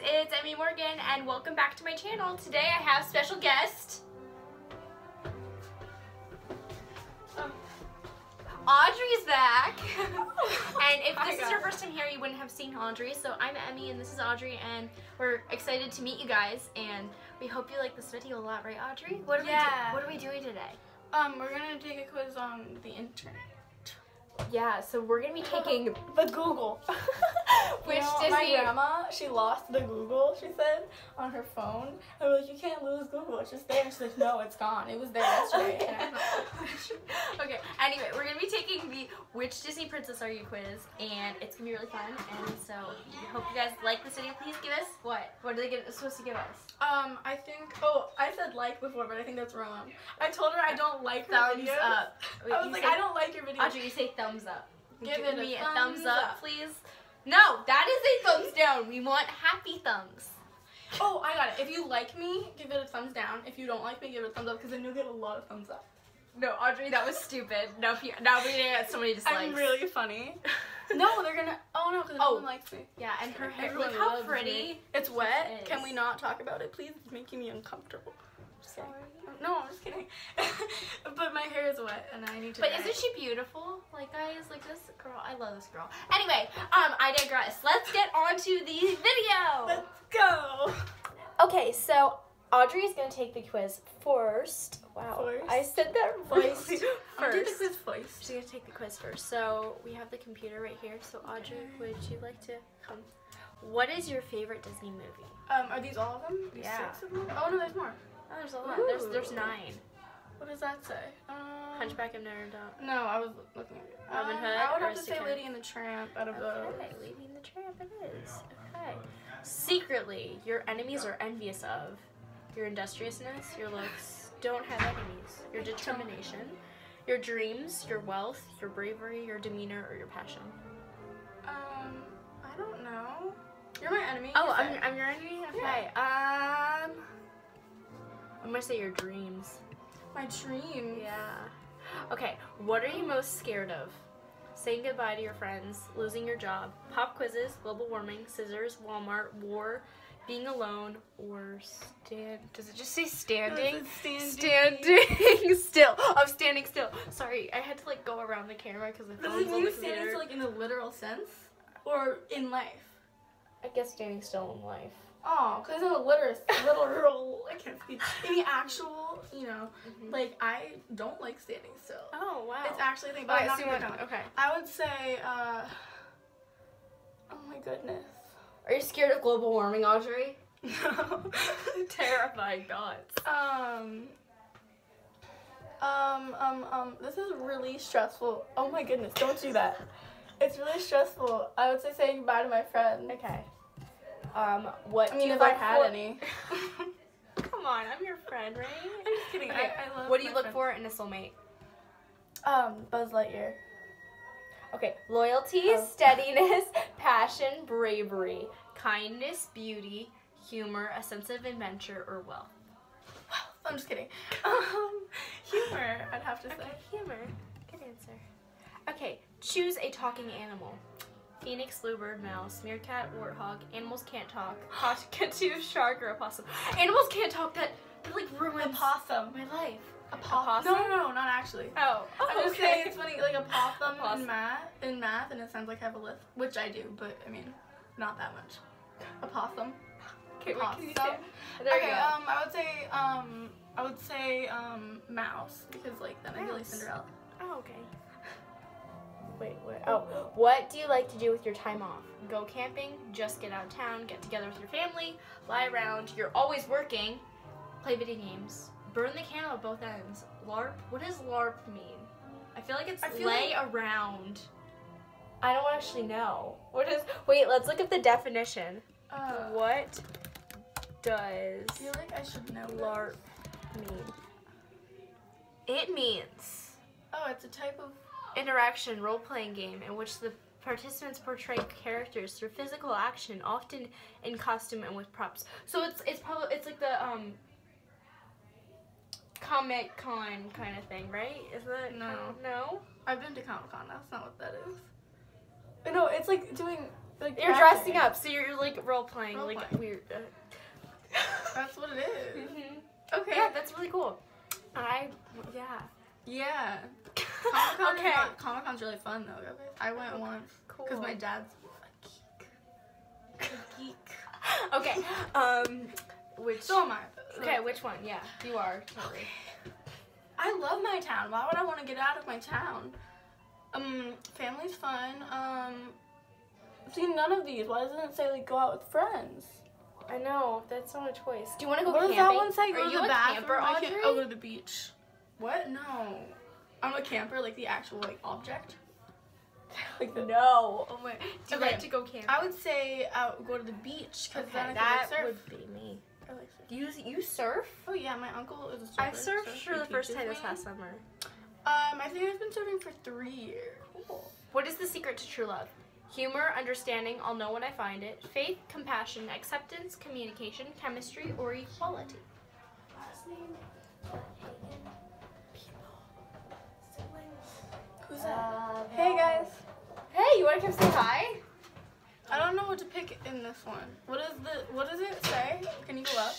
it's Emmy Morgan and welcome back to my channel. Today I have special guest. Audrey's back. and if Hi, this is your first time here, you wouldn't have seen Audrey. So I'm Emmy and this is Audrey and we're excited to meet you guys and we hope you like this video a lot, right Audrey? What are we Yeah. do- what are we doing today? Um, we're gonna take a quiz on the internet. Yeah, so we're gonna be taking The Google. Which you know, Disney- My grandma, she lost the Google, she said, on her phone. And we're like, you can't lose Google, it's just there. And she's like, no, it's gone. It was there yesterday. Oh, And I thought, okay. Anyway, we're gonna be taking the Which Disney Princess Are You quiz, and it's gonna be really fun. And so, hope you guys like this video. Please give us what? What are they gonna, supposed to give us? um, I think, oh, I said like before, but I think that's wrong. I told her I don't like Thumbs videos. up. Wait, I was like, say- I don't like your video. Audrey, you say thumbs up. Give it a me a thumbs thumbs up, up. please. No, that is a thumbs down. We want happy thumbs. Oh, I got it. If you like me, give it a thumbs down. If you don't like me, give it a thumbs up because then you'll get a lot of thumbs up. No, Audrey, that was stupid. No, if you, now we're gonna get so many dislikes. I'm really funny. no, they're gonna. Oh no, because Oh. no likes me. Yeah, and her hair. Everyone Look how loves pretty. me. It's wet. It Can we not talk about it, please? It's making me uncomfortable. Sorry. No, I'm just kidding. but my hair is wet and I need to. But dry isn't she beautiful? Like guys, like this girl. I love this girl. Anyway, um, I digress. Let's get on to the video. Let's go. Okay, so Audrey is gonna take the quiz first. Wow, First? I said that Voice. I'm gonna do First, this voice. she's gonna take the quiz first. So we have the computer right here. So Audrey, would you like to come? What is your favorite Disney movie? Um, are these all of them? These Yeah. Six of them? Oh no, there's more. Oh, there's a lot. There's there's nine. What does that say? Um, Hunchback of Notre Dame. No, I was looking at it. Robin Um, Hood I would have to say Lady and the Tramp out of those. Okay, leading the tramp it is. Okay. Secretly, your enemies are envious of your industriousness, your looks, don't have enemies, your determination, your dreams, your wealth, your bravery, your demeanor, or your passion. Um, I don't know. You're my enemy. Oh, I'm. I'm your enemy? Okay. Um, I'm gonna say your dreams. my dream. Yeah. Okay, what are you most scared of? Saying goodbye to your friends, losing your job, pop quizzes, global warming, scissors, Walmart, war, being alone, or stand. Does it just say standing? Standing. Standing still. I'm standing still. Sorry, I had to like go around the camera because the Does phone's it on mean the standing still, like in a literal sense, or in life? I guess standing still in life. Oh, because in a literal, literal, I can't speak. In the actual, you know, Mhm. like I don't like standing still. Oh wow. It's actually a thing, but Okay, I'm so you gonna want- work on it. okay. I would say, uh, oh my goodness. Are you scared of global warming, Audrey? No. Terrifying thoughts. Um. Um, um, um, this is really stressful. Oh my goodness, don't do that. It's really stressful. I would say saying goodbye to my friend. Okay. Um, what I mean, if I had any. Come on, I'm your friend, right? I'm just kidding. Okay, I, I love what do you look friend. for in a soulmate? Um, Buzz Lightyear. Okay, loyalty, Oh. steadiness, passion, bravery, kindness, beauty, humor, a sense of adventure, or wealth. I'm just kidding. Um, humor, I'd have to say. Okay, humor. Good answer. Okay, choose a talking animal. Phoenix, bluebird, mouse, meerkat, warthog. Animals can't talk. Cockatoo, shark, or opossum. Animals can't talk. That, that like ruins A possum. my life. A possum? No, no, no, not actually. Oh, I'm just okay. saying it's funny, like a possum Possum. in math, in math, and it sounds like I have a lisp, which I do, but I mean, not that much. A possum. Okay, wait, can you Possum. There okay, you go. um, I would say, um, I would say, um, mouse because like then I feel like Cinderella. Oh, okay. Wait, wait. Oh, what do you like to do with your time off? Go camping, just get out of town, get together with your family, lie around, you're always working, play video games, burn the candle at both ends. LARP? What does LARP mean? I feel like it's I feel lay around. I don't actually know. What is. Wait, let's look at the definition. Uh, What does I feel like I should know. this. LARP mean? It means Oh, it's a type of. interaction role playing game in which the participants portray characters through physical action, often in costume and with props. So it's it's probably it's like the um Comic Con kind of thing, right? Is that No. no? I've been to Comic Con. That's not what that is. No, it's like doing Like You're dressing up, so you're like role playing, Role like playing. weird. uh, That's what it is. Mhm. Okay. Yeah, that's really cool. I yeah. Yeah. Comic Con Okay. Comic Con's really fun though. guys. I went once because Cool. my dad's a geek. A geek. Okay. Um, which? So am I. okay, which one? Yeah, you are. Totally. I love my town. Why would I want to get out of my town? Um, family's fun. Um, see none of these. Why doesn't it say like go out with friends? I know that's not a choice. Do you want to go What does camping? that one say? Are to you the a bathroom. camper, I can't. Oh, go to the beach. What? No. I'm a camper, like the actual like object. like the, No. Oh my. Do you Okay. like to go camping? I would say out go to the beach because Okay, then I that can like, surf. would be me. Surf. Do you you surf? Oh yeah, my uncle is a surfer. I surfed so for the first time this me. past summer. Um, I think I've been surfing for three years. Cool. What is the secret to true love? Humor, understanding, I'll know when I find it. Faith, compassion, acceptance, communication, chemistry, or equality. Last name, Hagen, people, siblings. Who's that? Hey guys. Hey, you want to come say hi? I don't know what to pick in this one. What is the? What does it say? Can you go up?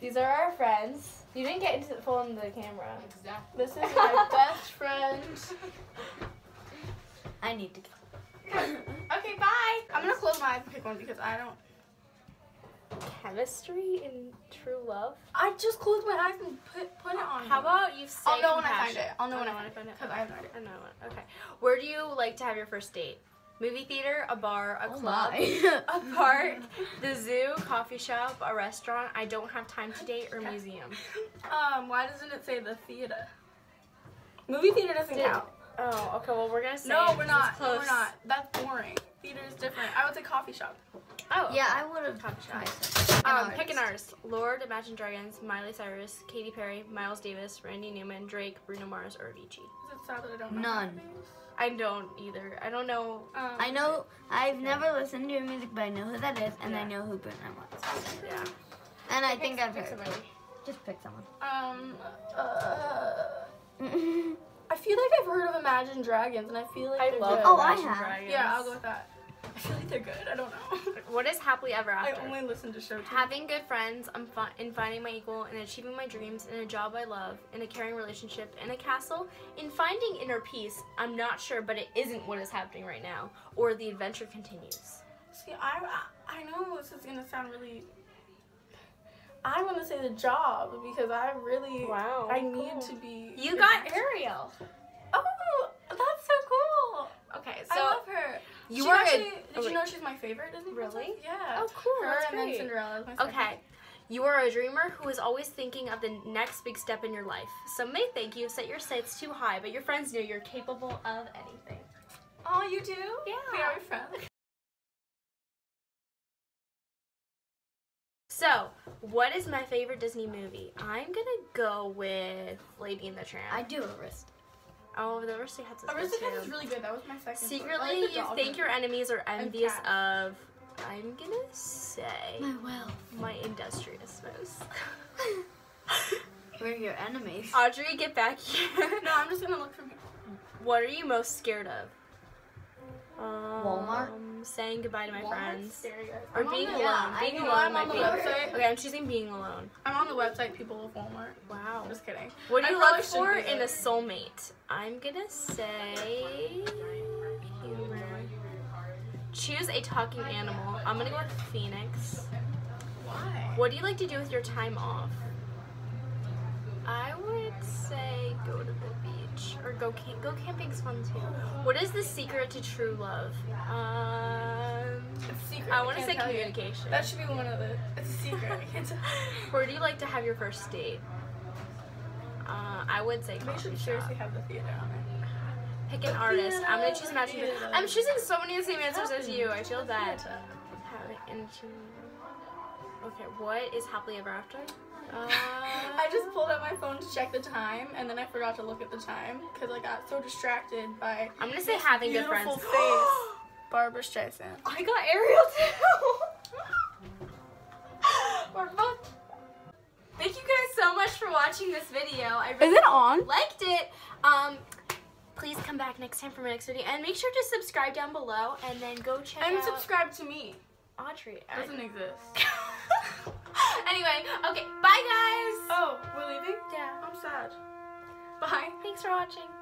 These are our friends. You didn't get into the full into the camera. Exactly. This is my best friend. I need to go. Okay, bye. I'm gonna close my eyes and pick one because I don't. Chemistry and true love. I just closed my eyes and put put it on. How me. about you say I'll know when I find it. I'll know when I when find it. find it. Because I have no idea. I know it. Okay. Where do you like to have your first date? Movie theater, a bar, a Oh club, a park, the zoo, coffee shop, a restaurant. I don't have time to date or museum. Um, why doesn't it say the theater? Movie theater doesn't Did- count. Oh, okay. Well, we're gonna say No, we're 'cause not. it's No, we're not. That's boring. Theater is different. I would say coffee shop. Oh, yeah, I would have Coffee shop. tried. Um, pick an artist: Lorde, Imagine Dragons, Miley Cyrus, Katy Perry, Miles Davis, Randy Newman, Drake, Bruno Mars, or Avicii. Is it sad that I don't know? None. I don't either. I don't know. Um, I know. I've never listened to your music, but I know who that is, and I know who Bruno Mars. is. Yeah. And I think I've Pick heard. somebody. Just pick someone. Um. Uh, I feel like I've heard of Imagine Dragons, and I feel like I they're love good. Oh, I Imagine have. Dragons. Yeah, I'll go with that. I feel like they're good. I don't know. What is happily ever after? I only listen to show. Having good friends, I'm fi- in finding my equal, in achieving my dreams, in a job I love, in a caring relationship, in a castle, in finding inner peace. I'm not sure, but it isn't what is happening right now, or the adventure continues. See, I, I know this is gonna sound really. I want to say the job because I really Wow, I cool. need to be. You got. Ariel. Oh, that's so cool. Okay, I so love her. You She are actually, a- Did oh, you wait. know she's my favorite Disney Really? princess? Yeah. Oh, cool. Her That's and then. Cinderella. Okay. You are a dreamer who is always thinking of the next big step in your life. Some may think you set your sights too high, but your friends know you're capable of anything. Oh, you do? Yeah. We are friends. So, what is my favorite Disney movie? I'm gonna go with Lady and the Tramp. I do a wrist. Oh, the Aristocats is good Aristocats is too. really good. That was my second. choice. Secretly, like you think your enemies are envious of. I'm gonna say My wealth. my industriousness. We're your enemies. Audrey, get back here. No, I'm just gonna look for. here. What are you most scared of? Um, Walmart? Saying goodbye to my friends. Or I'm being the- alone. yeah, being alone might be. website. Okay, I'm choosing being alone. I'm on the website. People of Walmart. Wow. Just kidding. What do you look for in a soulmate? I'm gonna say humor. Choose a talking animal. I'm gonna go with Phoenix. Why? What do you like to do with your time off? I would say go to the beach or go camp. Go camping's fun too. What is the secret to true love? Um, secret. I want to can't say tell you. communication. That should be one of the. It's a secret. I can't tell. Where do you like to have your first date? Uh, I would say We coffee should shop. seriously have the theater on it. Pick an artist. I'm gonna choose Imagine. I'm choosing so many of the same answers as you. I feel bad. Have- and choose- Okay, what is happily ever after? Uh, I just pulled out my phone to check the time, and then I forgot to look at the time because I got so distracted by I'm gonna say having good friends. beautiful face. Barbara Streisand. I got Ariel too. We're both. Thank you guys so much for watching this video. I really it on? liked it. Um, please please come back next time for my next video. And make sure to subscribe down below and then go check And out subscribe to me. Audrey. Doesn't exist. anyway, okay, bye guys. Oh, we're leaving? Yeah. I'm sad. Bye. Thanks for watching.